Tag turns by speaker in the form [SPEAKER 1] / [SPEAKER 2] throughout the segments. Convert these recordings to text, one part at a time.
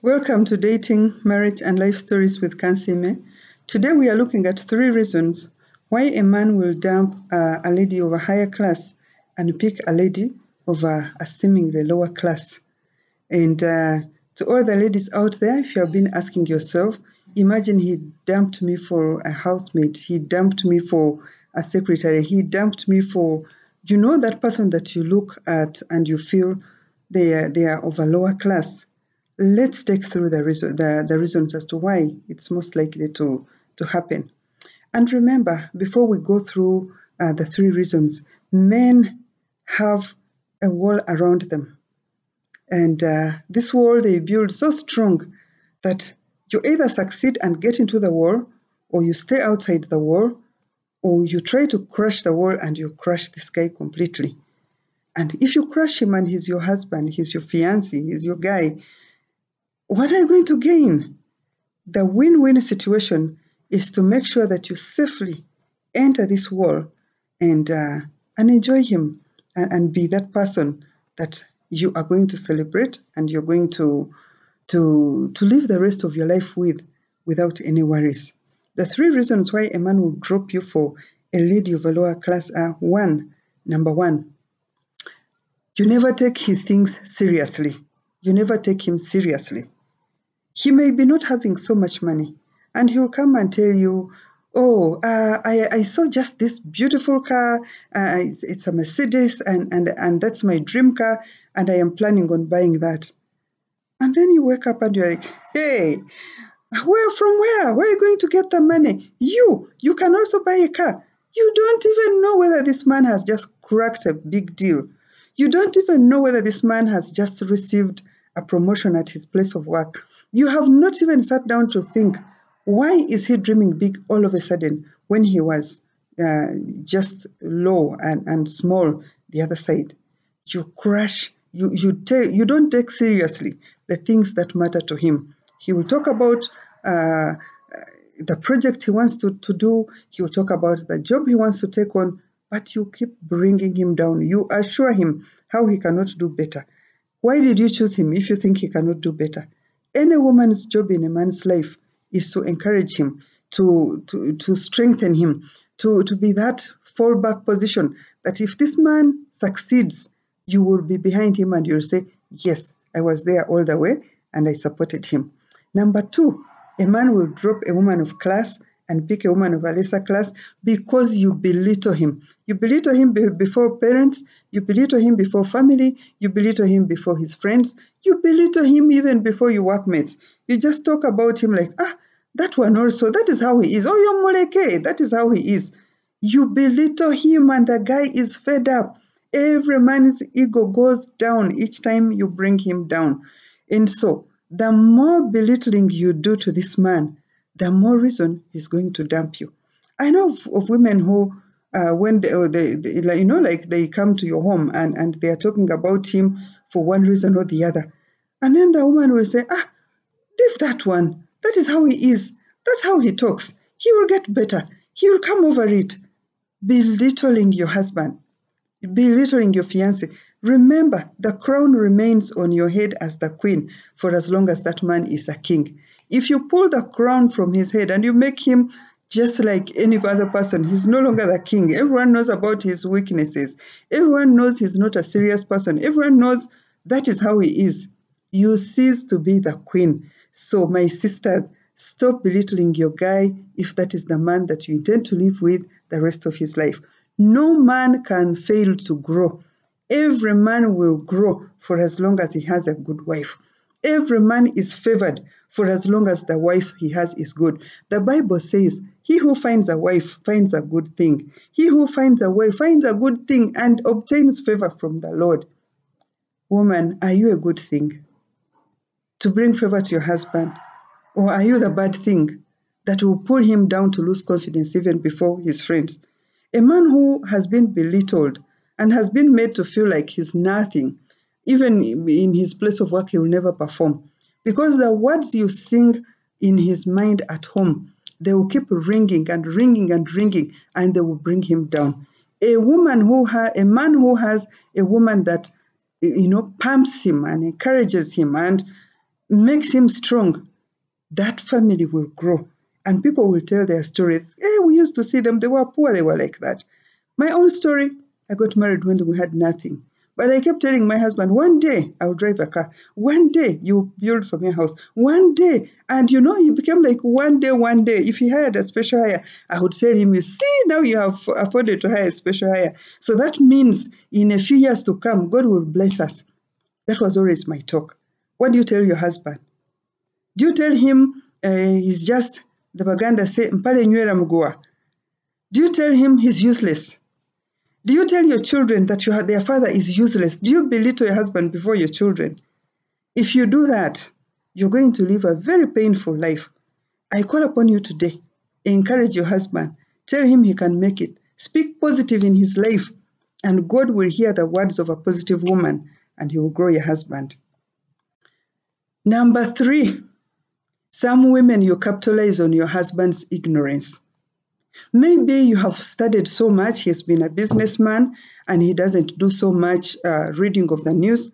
[SPEAKER 1] Welcome to Dating, Marriage and Life Stories with Kansiime. Today we are looking at three reasons why a man will dump uh, a lady of a higher class and pick a lady of a, a seemingly lower class. And uh, to all the ladies out there, if you have been asking yourself, imagine he dumped me for a housemate, he dumped me for a secretary, he dumped me for, you know, that person that you look at and you feel they are, they are of a lower class. Let's take through the, reason, the, the reasons as to why it's most likely to, to happen. And remember, before we go through uh, the three reasons, men have a wall around them. And uh, this wall they build so strong that you either succeed and get into the wall, or you stay outside the wall, or you try to crush the wall and you crush this guy completely. And if you crush him and he's your husband, he's your fiancé, he's your guy, what are you going to gain? The win win situation is to make sure that you safely enter this wall and, uh, and enjoy him and, and be that person that you are going to celebrate and you're going to, to, to live the rest of your life with without any worries. The three reasons why a man will drop you for a lady of a lower class are one, number one, you never take his things seriously. You never take him seriously. He may be not having so much money, and he will come and tell you, Oh, uh, I, I saw just this beautiful car. Uh, it's, it's, a Mercedes, and, and, and that's my dream car, and I am planning on buying that. And then you wake up and you're like, Hey, where from where? Where are you going to get the money? You, you can also buy a car. You don't even know whether this man has just cracked a big deal. You don't even know whether this man has just received a promotion at his place of work. You have not even sat down to think, why is he dreaming big all of a sudden when he was uh, just low and, and small the other side? You crush, you, you, take, you don't take seriously the things that matter to him. He will talk about uh, the project he wants to, to do, he will talk about the job he wants to take on, but you keep bringing him down. You assure him how he cannot do better. Why did you choose him if you think he cannot do better? Any woman's job in a man's life is to encourage him, to, to, to strengthen him, to, to be that fallback position that if this man succeeds, you will be behind him and you'll say, Yes, I was there all the way and I supported him. Number two, a man will drop a woman of class and pick a woman of a lesser class because you belittle him. You belittle him before parents, you belittle him before family, you belittle him before his friends, you belittle him even before your workmates. You just talk about him like, ah, that one also, that is how he is. Oh, you're Moleke, that is how he is. You belittle him and the guy is fed up. Every man's ego goes down each time you bring him down. And so, the more belittling you do to this man, the more reason he's going to dump you. I know of, of women who, uh, when they, they, they, like, you know, like they come to your home and, and they are talking about him for one reason or the other. And then the woman will say, ah, leave that one. That is how he is. That's how he talks. He will get better. He will come over it. Belittling your husband, belittling your fiance. Remember, the crown remains on your head as the queen for as long as that man is a king. If you pull the crown from his head and you make him just like any other person, he's no longer the king. Everyone knows about his weaknesses. Everyone knows he's not a serious person. Everyone knows that is how he is. You cease to be the queen. So, my sisters, stop belittling your guy if that is the man that you intend to live with the rest of his life. No man can fail to grow. Every man will grow for as long as he has a good wife. Every man is favored for as long as the wife he has is good. The Bible says, He who finds a wife finds a good thing. He who finds a wife finds a good thing and obtains favor from the Lord. Woman, are you a good thing to bring favor to your husband? Or are you the bad thing that will pull him down to lose confidence even before his friends? A man who has been belittled and has been made to feel like he's nothing, even in his place of work, he will never perform because the words you sing in his mind at home, they will keep ringing and ringing and ringing, and they will bring him down. A woman who has, a man who has a woman that, you know, pumps him and encourages him and makes him strong, that family will grow. And people will tell their stories. Hey, we used to see them, they were poor, they were like that. My own story, I got married when we had nothing. But I kept telling my husband, one day I'll drive a car. One day you build for me a house. One day. And you know, he became like one day, one day. If he hired a special hire, I would tell him, you see, now you have afforded to hire a special hire. So that means in a few years to come, God will bless us. That was always my talk. What do you tell your husband? Do you tell him uh, he's just, the Baganda say, mpale nywera mgua? Do you tell him he's useless? Do you tell your children that you their father is useless? Do you belittle your husband before your children? If you do that, you're going to live a very painful life. I call upon you today. Encourage your husband. Tell him he can make it. Speak positive in his life, and God will hear the words of a positive woman and he will grow your husband. Number three, some women you capitalize on your husband's ignorance. Maybe you have studied so much, he's been a businessman and he doesn't do so much uh, reading of the news.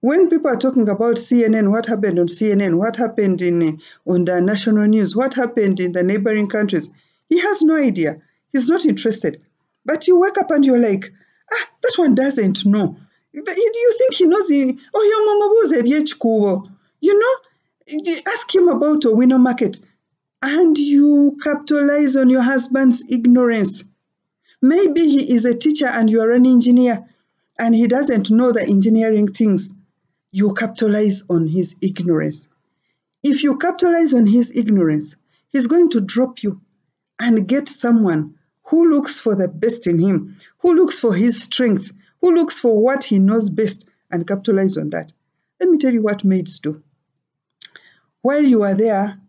[SPEAKER 1] When people are talking about CNN, what happened on CNN, what happened in on the national news, what happened in the neighboring countries, he has no idea. He's not interested. But you wake up and you're like, ah, that one doesn't know. Do you think he knows? Oh, your mama was a You know, ask him about a winner market and you capitalize on your husband's ignorance. Maybe he is a teacher and you are an engineer and he doesn't know the engineering things. You capitalize on his ignorance. If you capitalize on his ignorance, he's going to drop you and get someone who looks for the best in him, who looks for his strength, who looks for what he knows best and capitalize on that. Let me tell you what maids do. While you are there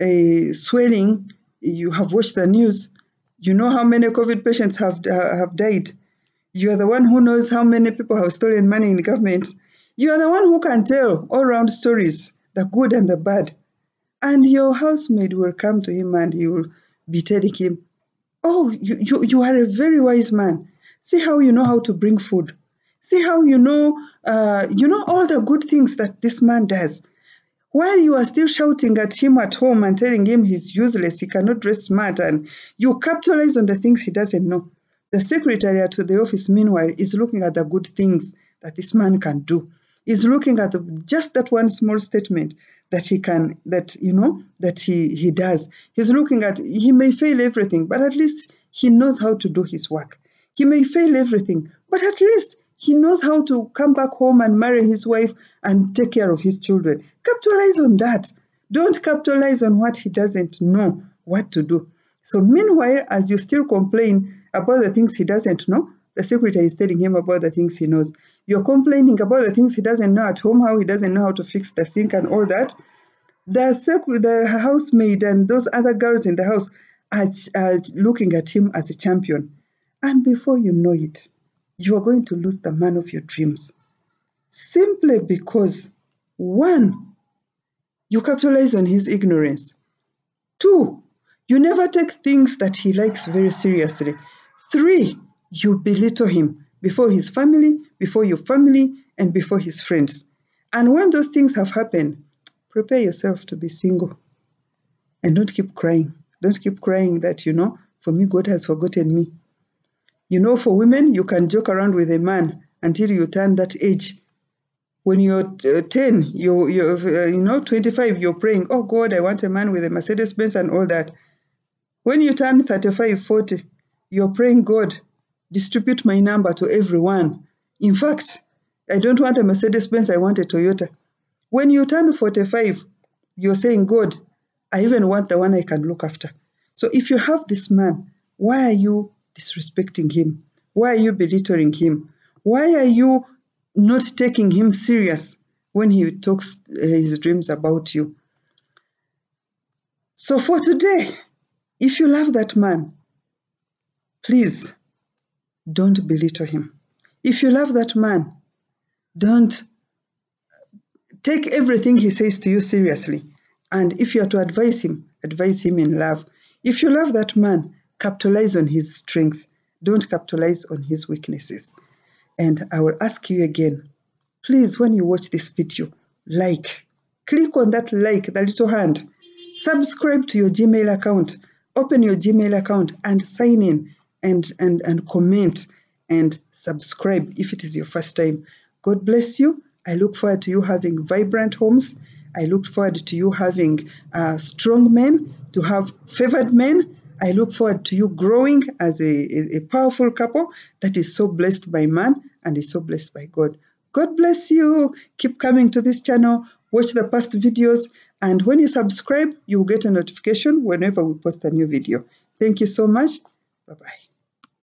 [SPEAKER 1] uh, swelling, you have watched the news, you know how many COVID patients have, uh, have died. You are the one who knows how many people have stolen money in government. You are the one who can tell all round stories, the good and the bad. And your housemaid will come to him and he will be telling him, Oh, you, you, you are a very wise man. See how you know how to bring food. See how you know, uh, you know all the good things that this man does. While you are still shouting at him at home and telling him he's useless, he cannot dress smart, and you capitalize on the things he doesn't know. The secretary at the office, meanwhile, is looking at the good things that this man can do. Is looking at the, just that one small statement that he can, that you know, that he he does. He's looking at. He may fail everything, but at least he knows how to do his work. He may fail everything, but at least he knows how to come back home and marry his wife and take care of his children. Capitalize on that. Don't capitalize on what he doesn't know what to do. So, meanwhile, as you still complain about the things he doesn't know, the secretary is telling him about the things he knows. You're complaining about the things he doesn't know at home, how he doesn't know how to fix the sink and all that. The, sec- the housemaid and those other girls in the house are, are looking at him as a champion. And before you know it, you are going to lose the man of your dreams. Simply because, one, you capitalize on his ignorance. Two, you never take things that he likes very seriously. Three, you belittle him before his family, before your family, and before his friends. And when those things have happened, prepare yourself to be single. And don't keep crying. Don't keep crying that, you know, for me, God has forgotten me. You know, for women, you can joke around with a man until you turn that age. When you're uh, 10, you, you're, uh, you know, 25, you're praying, oh God, I want a man with a Mercedes Benz and all that. When you turn 35, 40, you're praying, God, distribute my number to everyone. In fact, I don't want a Mercedes Benz, I want a Toyota. When you turn 45, you're saying, God, I even want the one I can look after. So if you have this man, why are you disrespecting him? Why are you belittling him? Why are you not taking him serious when he talks uh, his dreams about you? So for today, if you love that man, please don't belittle him. If you love that man, don't take everything he says to you seriously. And if you are to advise him, advise him in love. If you love that man, capitalize on his strength. Don't capitalize on his weaknesses. And I will ask you again, please, when you watch this video, like, Click on that like, the little hand. Subscribe to your Gmail account. Open your Gmail account and sign in and, and, and comment and subscribe if it is your first time. God bless you. I look forward to you having vibrant homes. I look forward to you having uh, strong men, to have favored men. I look forward to you growing as a, a, powerful couple that is so blessed by man and is so blessed by God. God bless you. Keep coming to this channel. Watch the past videos. And when you subscribe, you will get a notification whenever we post a new video. Thank you so much. Bye-bye.